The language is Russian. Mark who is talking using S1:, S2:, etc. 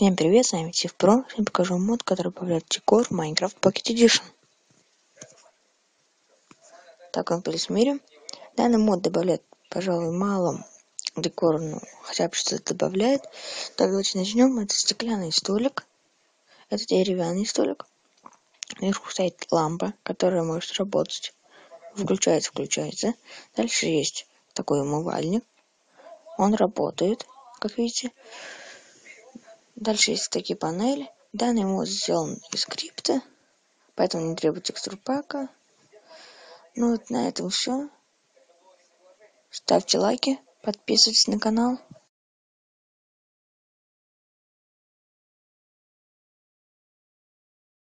S1: Всем привет, с вами Тив Про. Сегодня покажу мод, который добавляет декор в Minecraft Pocket Edition. Так он пересмотрим. Данный мод добавляет, пожалуй, мало декора, но хотя бы что-то добавляет. Так, давайте начнем. Это стеклянный столик. Это деревянный столик. Наверху стоит лампа, которая может работать. Включается, включается. Дальше есть такой умывальник. Он работает, как видите. Дальше есть такие панели. Данный мод сделан из скрипта, поэтому не требует текстур пака. Ну вот на этом все. Ставьте лайки, подписывайтесь на канал.